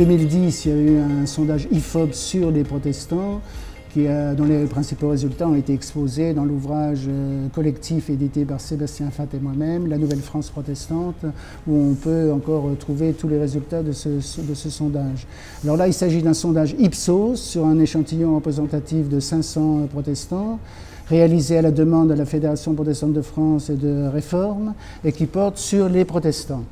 en 2010, il y a eu un sondage IFOP sur les protestants qui dont les principaux résultats ont été exposés dans l'ouvrage euh, collectif édité par Sébastien Fat et moi-même, La Nouvelle France protestante, où on peut encore trouver tous les résultats de ce, de ce sondage. Alors là, il s'agit d'un sondage Ipsos sur un échantillon représentatif de 500 protestants réalisé à la demande de la Fédération protestante de France et de Réforme et qui porte sur les protestants.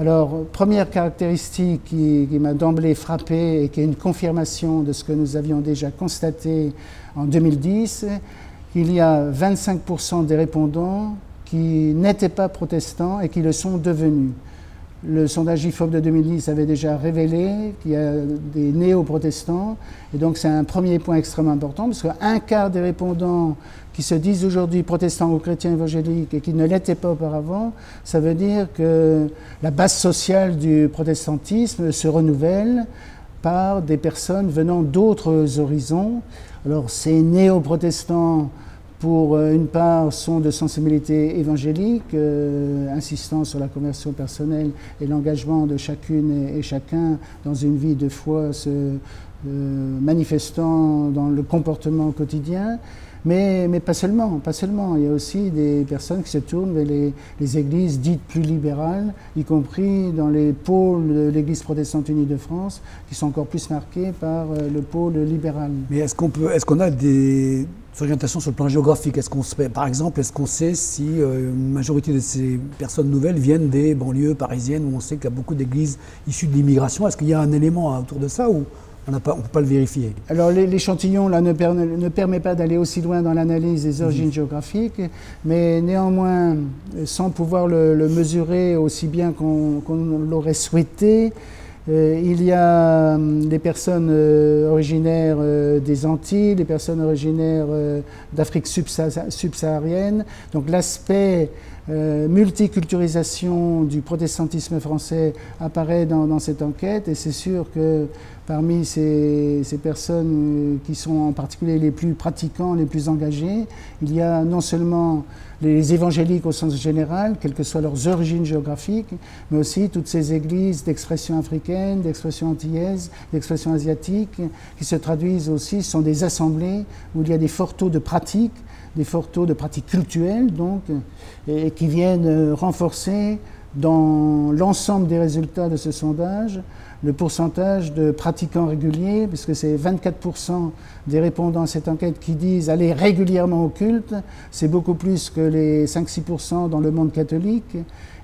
Alors, première caractéristique qui, m'a d'emblée frappé et qui est une confirmation de ce que nous avions déjà constaté en 2010, il y a 25% des répondants qui n'étaient pas protestants et qui le sont devenus. Le sondage IFOP de 2010 avait déjà révélé qu'il y a des néo-protestants. Et donc c'est un premier point extrêmement important, parce qu'un quart des répondants qui se disent aujourd'hui protestants ou chrétiens évangéliques et qui ne l'étaient pas auparavant, ça veut dire que la base sociale du protestantisme se renouvelle par des personnes venant d'autres horizons. Alors ces néo-protestants pour euh, une part, sont de sensibilité évangélique, euh, insistant sur la conversion personnelle et l'engagement de chacune et, chacun dans une vie de foi se euh, manifestant dans le comportement quotidien. Mais, mais, pas seulement, pas seulement. Il y a aussi des personnes qui se tournent vers les, les églises dites plus libérales, y compris dans les pôles de l'Église protestante unie de France, qui sont encore plus marqués par le pôle libéral. Mais est-ce qu'on peut, est-ce qu'on a des orientation sur le plan géographique. Est-ce qu'on par exemple, est-ce qu'on sait si euh, une majorité de ces personnes nouvelles viennent des banlieues parisiennes où on sait qu'il y a beaucoup d'églises issues de l'immigration? Est-ce qu'il y a un élément autour de ça ou on ne peut pas le vérifier? Alors l'échantillon là ne, ne, permet pas d'aller aussi loin dans l'analyse des origines mhm. géographiques, mais néanmoins, sans pouvoir le, mesurer aussi bien qu'on l'aurait souhaité, euh, il y a hum, des personnes euh, originaires euh, des Antilles, des personnes originaires d'Afrique subsaharienne. Donc l'aspect multiculturalisation du protestantisme français apparaît dans, cette enquête et c'est sûr que parmi ces, personnes qui sont en particulier les plus pratiquants, les plus engagés, il y a non seulement les évangéliques au sens général, quelles que soient leurs origines géographiques, mais aussi toutes ces églises d'expression africaine, d'expression antillaise, d'expression asiatique, qui se traduisent aussi, sont des assemblées où il y a des forts taux de pratiques, des forts taux de pratiques cultuelles, donc, et qui viennent renforcer dans l'ensemble des résultats de ce sondage le pourcentage de pratiquants réguliers, puisque c'est 24% des répondants à cette enquête qui disent aller régulièrement au culte, c'est beaucoup plus que les 5-6% dans le monde catholique.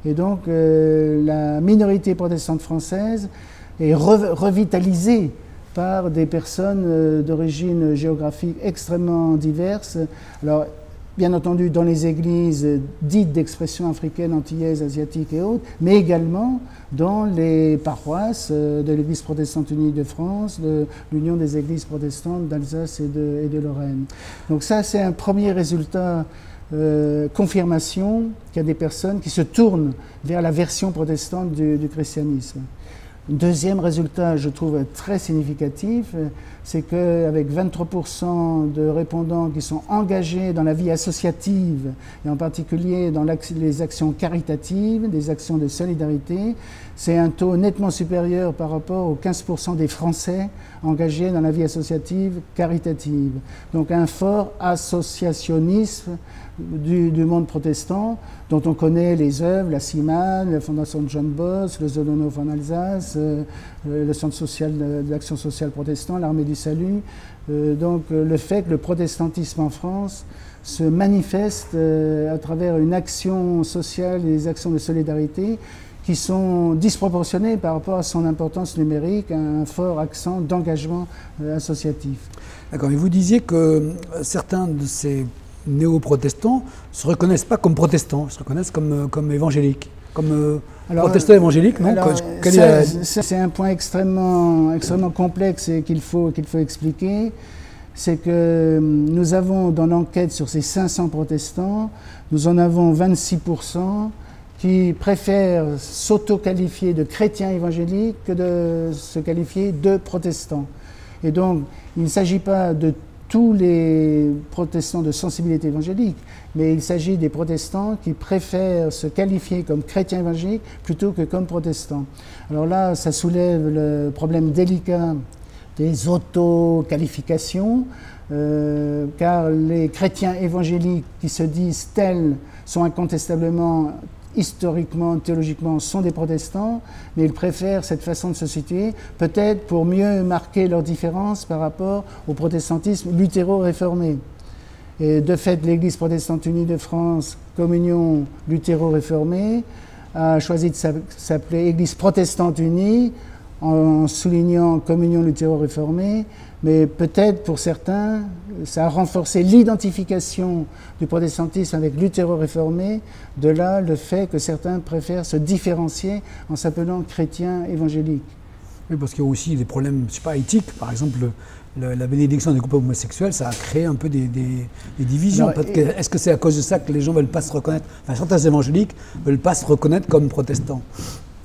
Et donc euh, la minorité protestante française est revitalisée par des personnes euh, d'origine géographique extrêmement diverses. Alors, bien entendu dans les églises dites d'expression africaine, antillaise, asiatique et autres, mais également dans les paroisses euh, de l'Église protestante unie de France, de l'Union des églises protestantes d'Alsace et de, Lorraine. Donc ça, c'est un premier résultat, euh, confirmation qu'il y a des personnes qui se tournent vers la version protestante du christianisme. Deuxième résultat, je trouve très significatif, c'est qu'avec 23% de répondants qui sont engagés dans la vie associative, et en particulier dans les actions caritatives, des actions de solidarité, c'est un taux nettement supérieur par rapport aux 15% des Français engagés dans la vie associative caritative. Donc un fort associationnisme du, monde protestant, dont on connaît les œuvres, la CIMAN, la Fondation John Boss, le Zolonov en Alsace, euh, le Centre social d'action sociale protestant, l'Armée du Salut. Euh, donc euh, le fait que le protestantisme en France se manifeste à travers une action sociale et des actions de solidarité qui sont disproportionnées par rapport à son importance numérique, un fort accent d'engagement associatif. D'accord, mais vous disiez que certains de ces néo-protestants se reconnaissent pas comme protestants, ils se reconnaissent comme, euh, comme évangéliques, comme euh, protestants évangéliques. Non c'est un point extrêmement, extrêmement complexe et qu'il faut, qu'il faut expliquer. C'est que euh, nous avons dans l'enquête sur ces 500 protestants, nous en avons 26% qui préfèrent s'auto-qualifier de chrétiens évangéliques que de se qualifier de protestants. Et donc, il ne s'agit pas de tous les protestants de sensibilité évangélique, mais il s'agit des protestants qui préfèrent se qualifier comme chrétiens évangéliques plutôt que comme protestants. Alors là, ça soulève le problème délicat des auto-qualifications, euh, car les chrétiens évangéliques qui se disent tels sont incontestablement historiquement, théologiquement, sont des protestants, mais ils préfèrent cette façon de se situer, peut-être pour mieux marquer leur différence par rapport au protestantisme luthéro-réformé. Et de fait, l'Église protestante unie de France, communion luthéro-réformée, a choisi de s'appeler Église protestante unie en soulignant communion luthéro-réformée, mais peut-être pour certains, ça a renforcé l'identification du protestantisme avec luthéro-réformé, de là le fait que certains préfèrent se différencier en s'appelant chrétiens évangéliques. Oui, parce qu'il y a aussi des problèmes, je sais pas, éthiques. Par exemple, la bénédiction des couples homosexuels, ça a créé un peu des, divisions. Est-ce que c'est à cause de ça que les gens ne veulent pas se reconnaître, enfin certains évangéliques ne veulent pas se reconnaître comme protestants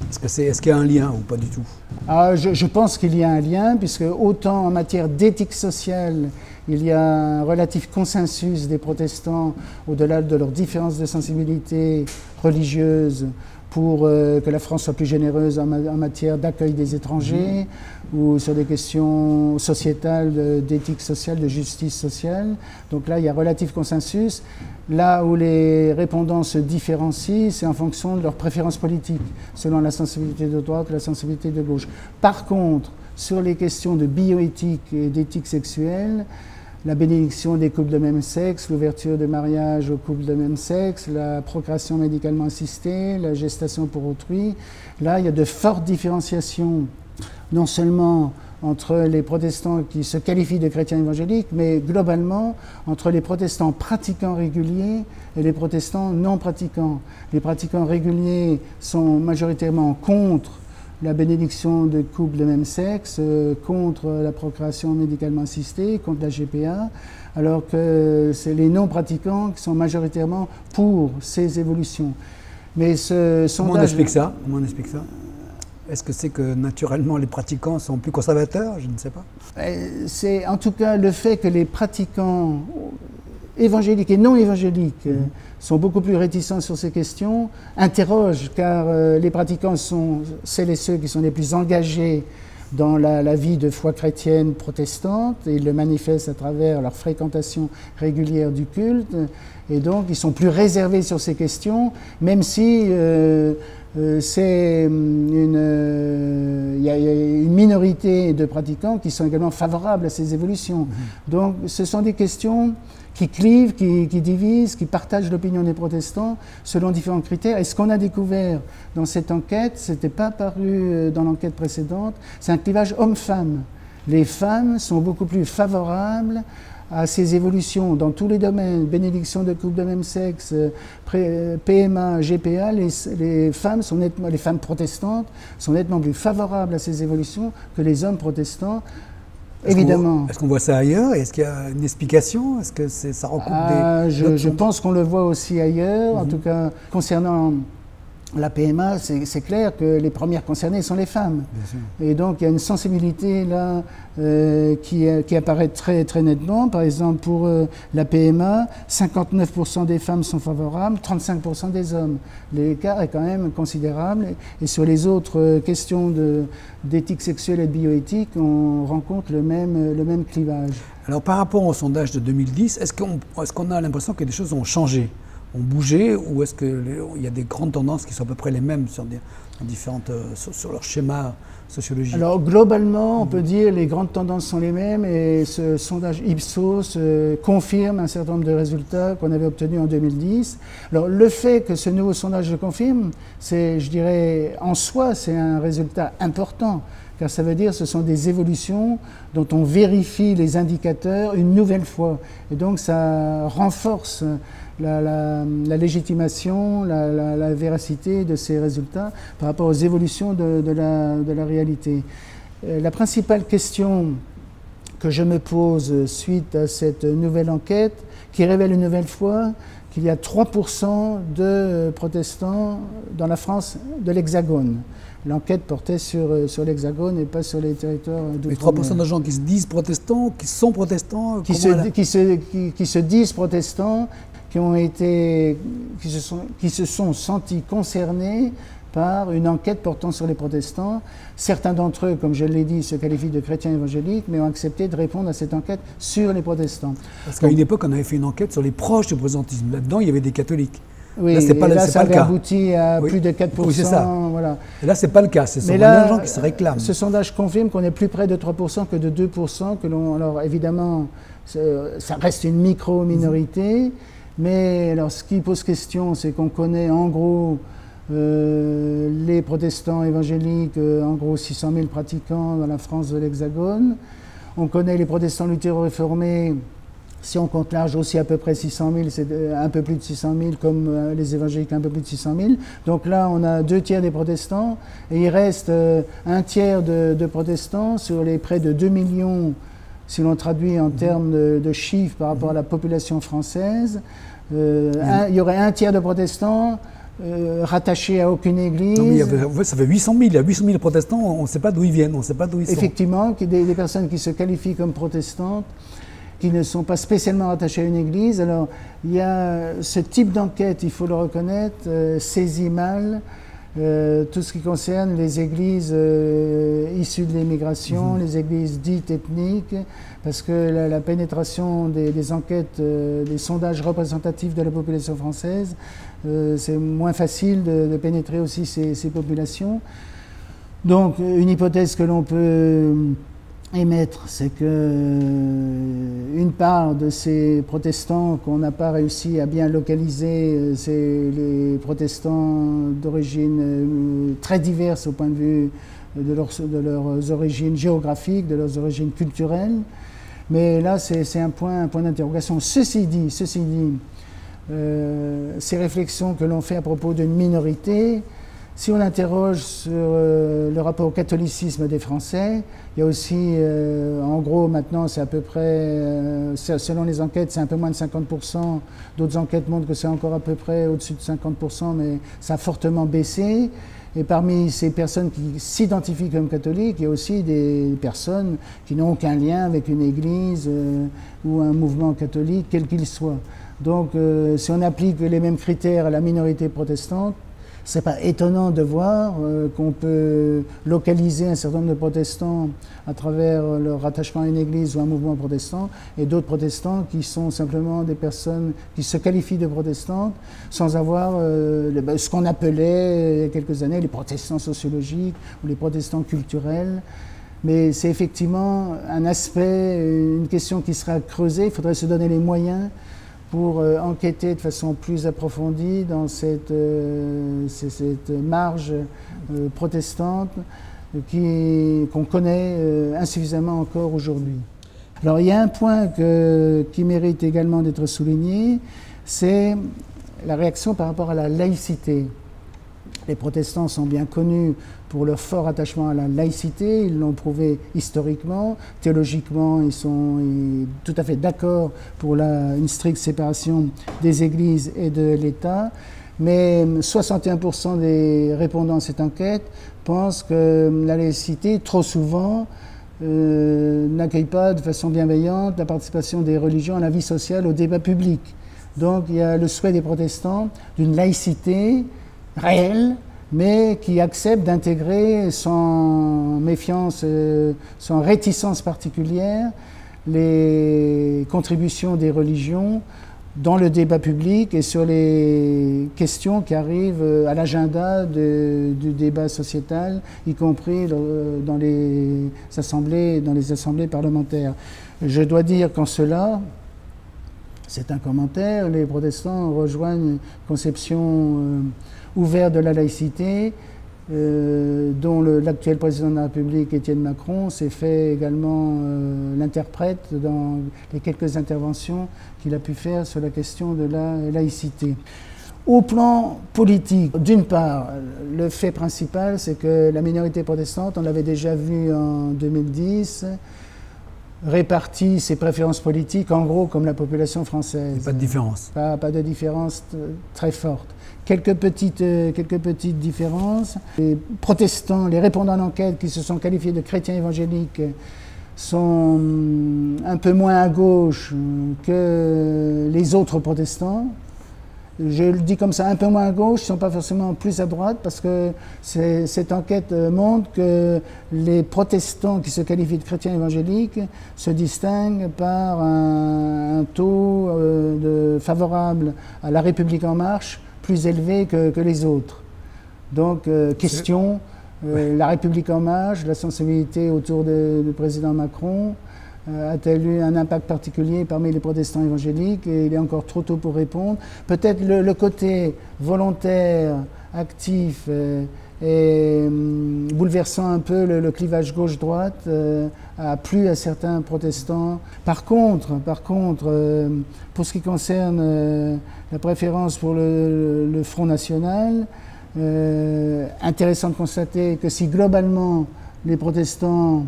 est-ce qu'il y a un lien ou pas du tout? Ah, je, pense qu'il y a un lien, puisque autant en matière d'éthique sociale, il y a un relatif consensus des protestants, au-delà de leurs différences de sensibilité religieuse, pour euh, que la France soit plus généreuse en, matière d'accueil des étrangers mmh. ou sur des questions sociétales, d'éthique sociale, de justice sociale. Donc là, il y a relatif consensus. Là où les répondants se différencient, c'est en fonction de leurs préférences politiques, selon la sensibilité de droite ou la sensibilité de gauche. Par contre, sur les questions de bioéthique et d'éthique sexuelle, la bénédiction des couples de même sexe, l'ouverture de mariage aux couples de même sexe, la procréation médicalement assistée, la gestation pour autrui, là, il y a de fortes différenciations, non seulement entre les protestants qui se qualifient de chrétiens évangéliques, mais globalement entre les protestants pratiquants réguliers et les protestants non pratiquants. Les pratiquants réguliers sont majoritairement contre la bénédiction de couples de même sexe, euh, contre la procréation médicalement assistée, contre la GPA, alors que c'est les non pratiquants qui sont majoritairement pour ces évolutions. Mais ce sondage... Comment on explique ça? Comment on explique ça? Est-ce que c'est que naturellement les pratiquants sont plus conservateurs? Je ne sais pas. Euh, c'est en tout cas le fait que les pratiquants évangéliques et non évangéliques euh, sont beaucoup plus réticents sur ces questions, interrogent, car euh, les pratiquants sont celles et ceux qui sont les plus engagés dans la, vie de foi chrétienne protestante, et ils le manifestent à travers leur fréquentation régulière du culte, et donc ils sont plus réservés sur ces questions, même si euh, c'est une, euh, y, a une minorité de pratiquants qui sont également favorables à ces évolutions. Mhm. Donc, ce sont des questions qui clivent, qui, divisent, qui partagent l'opinion des protestants selon différents critères. Et ce qu'on a découvert dans cette enquête, ce n'était pas paru euh, dans l'enquête précédente, c'est un clivage homme-femme. Les femmes sont beaucoup plus favorables à ces évolutions dans tous les domaines, bénédiction de couple de même sexe, PMA, GPA, les, femmes sont nettement, les femmes protestantes sont nettement plus favorables à ces évolutions que les hommes protestants. Évidemment. Est-ce qu'on voit ça ailleurs? Est-ce qu'il y a une explication? Est-ce que ça recoupe ah, des... Je, je pense qu'on le voit aussi ailleurs. En mhm. tout cas, concernant la PMA, c'est clair que les premières concernées sont les femmes. Et donc il y a une sensibilité là euh, qui, qui, apparaît très, très nettement. Par exemple, pour euh, la PMA, 59% des femmes sont favorables, 35% des hommes. L'écart est quand même considérable. Et, sur les autres euh, questions d'éthique sexuelle et de bioéthique, on rencontre le même, le même clivage. Alors par rapport au sondage de 2010, est-ce qu'on est a l'impression que des choses ont changé? Ont bougé ou est-ce qu'il y a des grandes tendances qui sont à peu près les mêmes sur, différentes, euh, sur, leur schéma sociologique? Alors globalement, on peut dire les grandes tendances sont les mêmes et ce sondage Ipsos euh, confirme un certain nombre de résultats qu'on avait obtenus en 2010. Alors le fait que ce nouveau sondage le confirme, c'est, je dirais, en soi, c'est un résultat important car ça veut dire ce sont des évolutions dont on vérifie les indicateurs une nouvelle fois. Et donc ça renforce la, légitimation, la, véracité de ces résultats par rapport aux évolutions de, la, réalité. Euh, la principale question que je me pose suite à cette nouvelle enquête, qui révèle une nouvelle fois qu'il y a 3% de protestants dans la France de l'Hexagone. L'enquête portait sur, sur l'Hexagone et pas sur les territoires Mais 3% de gens qui se disent protestants, qui sont protestants qui se, qui, se, qui, se, disent protestants, qui, ont été, qui, se sont, qui se sont sentis concernés par une enquête portant sur les protestants. Certains d'entre eux, comme je l'ai dit, se qualifient de chrétiens évangéliques, mais ont accepté de répondre à cette enquête sur les protestants. Parce qu'à une époque, on avait fait une enquête sur les proches du protestantisme. Là-dedans, il y avait des catholiques. Oui, là, pas, là ça avait abouti à plus de 4%. Oui, ça. Voilà. Et là, ce n'est pas le cas. Ce sont des gens qui se réclament. Ce sondage confirme qu'on est plus près de 3% que de 2%. Que alors, évidemment, ça reste une micro-minorité. Mais alors, ce qui pose question, c'est qu'on connaît en gros euh, les protestants évangéliques, euh, en gros 600 000 pratiquants dans la France de l'Hexagone. On connaît les protestants luthéraux réformés, si on compte large aussi à peu près 600 000, c'est euh, un peu plus de 600 000, comme les évangéliques un peu plus de 600 000. Donc là, on a deux tiers des protestants, et il reste un tiers de, protestants sur les près de 2 millions, si l'on traduit en termes de, chiffres par rapport à la population française. Mmh. il y aurait un tiers de protestants euh, rattachés à aucune église. Non, ça fait 800 000, il y a 800 000 protestants, on ne sait pas d'où ils viennent, on ne sait pas d'où ils sont. Effectivement, des, des personnes qui se qualifient comme protestantes, qui ne sont pas spécialement rattachées à une église. Alors, il y a ce type d'enquête, il faut le reconnaître, euh, saisit mal euh, tout ce qui concerne les églises issues de l'immigration, mhm. les églises dites ethniques, parce que la, pénétration des, enquêtes, des sondages représentatifs de la population française euh, c'est moins facile de, pénétrer aussi ces, populations. Donc une hypothèse que l'on peut émettre, c'est que euh, une part de ces protestants qu'on n'a pas réussi à bien localiser, euh, c'est les protestants d'origine très diverses au point de vue de, leurs origines géographiques, de leurs origines culturelles. Mais là, c'est un point, un point d'interrogation. Ceci dit, ceci dit, euh, ces réflexions que l'on fait à propos d'une minorité, si on interroge sur euh, le rapport au catholicisme des Français, il y a aussi, euh, en gros, maintenant, c'est à peu près, selon les enquêtes, c'est un peu moins de 50%. D'autres enquêtes montrent que c'est encore à peu près au-dessus de 50%, mais ça a fortement baissé. Et parmi ces personnes qui s'identifient comme catholiques, il y a aussi des personnes qui n'ont aucun lien avec une église ou un mouvement catholique, quel qu'il soit. Donc, euh, si on applique les mêmes critères à la minorité protestante, ce n'est pas étonnant de voir euh, qu'on peut localiser un certain nombre de protestants à travers leur rattachement à une église ou un mouvement protestant, et d'autres protestants qui sont simplement des personnes qui se qualifient de protestantes sans avoir euh, ben, ce qu'on appelait il y a quelques années les protestants sociologiques ou les protestants culturels. Mais c'est effectivement un aspect, une question qui sera creusée. Il faudrait se donner les moyens pour euh, enquêter de façon plus approfondie dans cette, euh, cette marge euh, protestante qu'on connaît insuffisamment encore aujourd'hui. Alors il y a un point qui mérite également d'être souligné, c'est la réaction par rapport à la laïcité. Les protestants sont bien connus pour leur fort attachement à la laïcité, ils l'ont prouvé historiquement, théologiquement, ils sont tout à fait d'accord pour une stricte séparation des églises et de l'État, mais 61% des répondants à cette enquête pensent que la laïcité, trop souvent, euh, n'accueille pas de façon bienveillante la participation des religions à la vie sociale, au débat public. Donc il y a le souhait des protestants d'une laïcité réelle, mais qui accepte d'intégrer sans méfiance, euh, sans réticence particulière, les contributions des religions dans le débat public et sur les questions qui arrivent euh, à l'agenda du débat sociétal, y compris dans les assemblées, dans les assemblées parlementaires. Je dois dire qu'en cela, c'est un commentaire, les protestants rejoignent conception euh, ouvert de la laïcité, euh, dont l'actuel président de la République, Étienne Macron, s'est fait également euh, l'interprète dans les quelques interventions qu'il a pu faire sur la question de la laïcité. Au plan politique, d'une part, le fait principal, c'est que la minorité protestante, on l'avait déjà vu en 2010, répartit ses préférences politiques en gros comme la population française. pas de différence. Pas, pas de différence très forte. Quelques petites, euh, quelques petites différences. Les protestants, les répondants d'enquête qui se sont qualifiés de chrétiens évangéliques sont hum, un peu moins à gauche que les autres protestants. Je le dis comme ça, un peu moins à gauche, ils ne sont pas forcément plus à droite, parce que cette enquête euh, montre que les protestants qui se qualifient de chrétiens évangéliques se distinguent par un, taux euh, de, favorable à la République en marche plus élevé que, les autres. Donc, euh, question, la République en marche, la sensibilité autour du président Macron, a-t-elle eu un impact particulier parmi les protestants évangéliques il est encore trop tôt pour répondre. Peut-être le, côté volontaire, actif euh, et hum, bouleversant un peu le, clivage gauche-droite euh, a plu à certains protestants. Par contre, par contre pour ce qui concerne la préférence pour le, le Front National, intéressant de constater que si globalement les protestants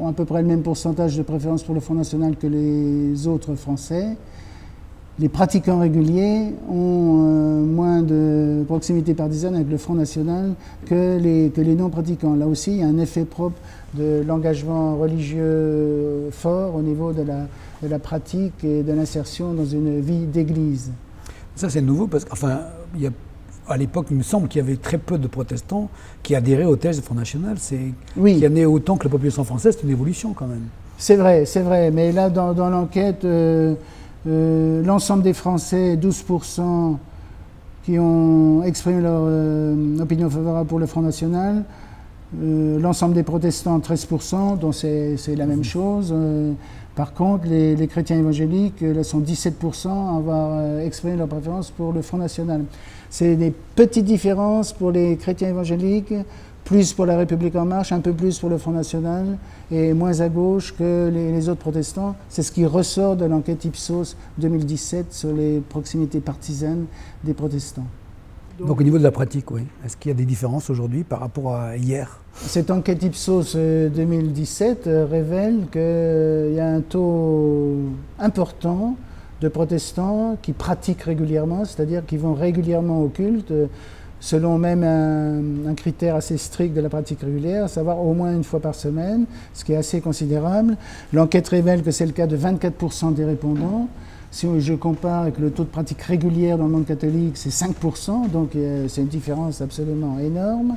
ont à peu près le même pourcentage de préférence pour le Front National que les autres Français. Les pratiquants réguliers ont euh, moins de proximité partisane avec le Front National que les, que les non-pratiquants. Là aussi, il y a un effet propre de l'engagement religieux fort au niveau de la, de la pratique et de l'insertion dans une vie d'église. Ça, c'est nouveau parce qu'enfin, il y a à l'époque, il me semble qu'il y avait très peu de protestants qui adhéraient au thèse du Front National. C'est oui. qui amenait autant que la population française, c'est une évolution quand même. C'est vrai, c'est vrai. Mais là, dans, l'enquête, euh, euh, l'ensemble des Français, 12% qui ont exprimé leur euh, opinion favorable pour le Front National. L'ensemble des protestants, 13%, donc c'est la même chose. par contre, les, chrétiens évangéliques là, sont 17% à avoir exprimé leur préférence pour le Front National. C'est des petites différences pour les chrétiens évangéliques, plus pour la République en marche, un peu plus pour le Front National et moins à gauche que les, autres protestants. C'est ce qui ressort de l'enquête Ipsos 2017 sur les proximités partisanes des protestants. Donc, au niveau de la pratique, oui. Est-ce qu'il y a des différences aujourd'hui par rapport à hier? Cette enquête Ipsos 2017 euh, révèle qu'il y a un taux important de protestants qui pratiquent régulièrement, c'est-à-dire qui vont régulièrement au culte, selon même un, critère assez strict de la pratique régulière, à savoir au moins une fois par semaine, ce qui est assez considérable. L'enquête révèle que c'est le cas de 24% des répondants. Si je compare avec le taux de pratique régulière dans le monde catholique, c'est 5%, donc euh, c'est une différence absolument énorme.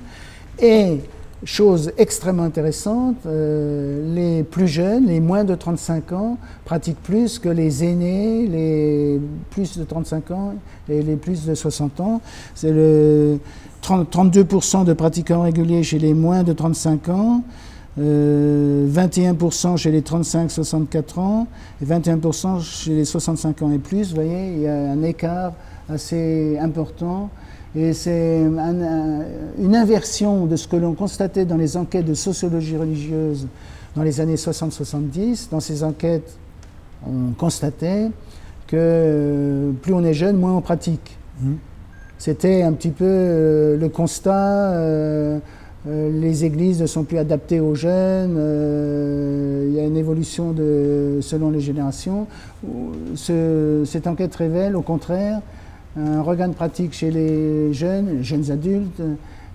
Et Chose extrêmement intéressante, euh, les plus jeunes, les moins de 35 ans, pratiquent plus que les aînés, les plus de 35 ans et les plus de 60 ans. C'est le 32% de pratiquants réguliers chez les moins de 35 ans, 21% euh, chez les 35-64 ans et 21% chez les 65 ans et plus. Vous voyez, il y a un écart assez important et c'est une inversion de ce que l'on constatait dans les enquêtes de sociologie religieuse dans les années 60-70. Dans ces enquêtes, on constatait que euh, plus on est jeune, moins on pratique. Mmh. C'était un petit peu euh, le constat. Euh, les églises ne sont plus adaptées aux jeunes, il y a une évolution selon les générations. cette enquête révèle au contraire un regain de pratique chez les jeunes, jeunes adultes,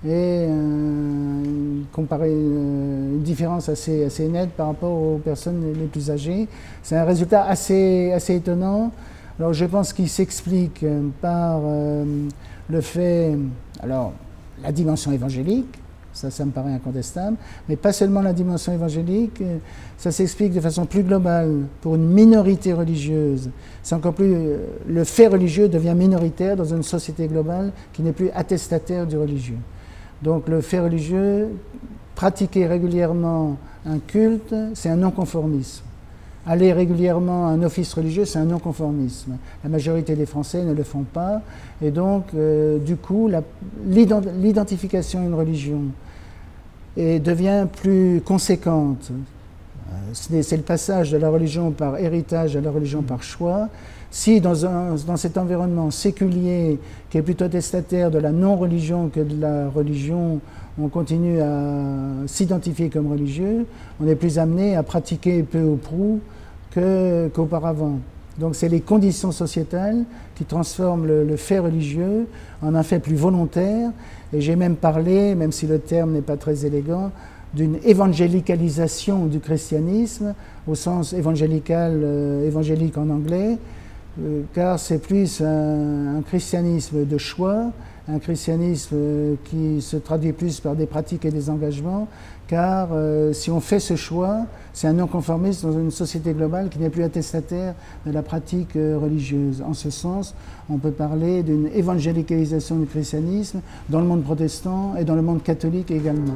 et euh, euh, une différence assez, nette par rapport aux personnes les plus âgées. C'est un résultat assez, assez étonnant. Alors je pense qu'il s'explique euh, par le fait, alors la dimension évangélique, ça, ça me paraît incontestable. Mais pas seulement la dimension évangélique, euh, ça s'explique de façon plus globale pour une minorité religieuse. C'est encore plus. Euh, le fait religieux devient minoritaire dans une société globale qui n'est plus attestataire du religieux. Donc le fait religieux, pratiquer régulièrement un culte, c'est un non-conformisme. Aller régulièrement à un office religieux, c'est un non-conformisme. La majorité des Français ne le font pas. Et donc, euh, du coup, l'identification à une religion et devient plus conséquente. Euh, c'est le passage de la religion par héritage à la religion par choix. Si dans, dans, cet environnement séculier, qui est plutôt testataire de la non-religion que de la religion, on continue à s'identifier comme religieux, on est plus amené à pratiquer peu ou prou qu'auparavant. Donc c'est les conditions sociétales qui transforment le, fait religieux en un fait plus volontaire. Et j'ai même parlé, même si le terme n'est pas très élégant, d'une évangélicalisation du christianisme, au sens évangélical, euh, évangélique en anglais, euh, car c'est plus un, christianisme de choix, un christianisme qui se traduit plus par des pratiques et des engagements, car euh, si on fait ce choix, c'est un non-conformisme dans une société globale qui n'est plus attestataire de la pratique religieuse. En ce sens, on peut parler d'une évangélicalisation du christianisme dans le monde protestant et dans le monde catholique également.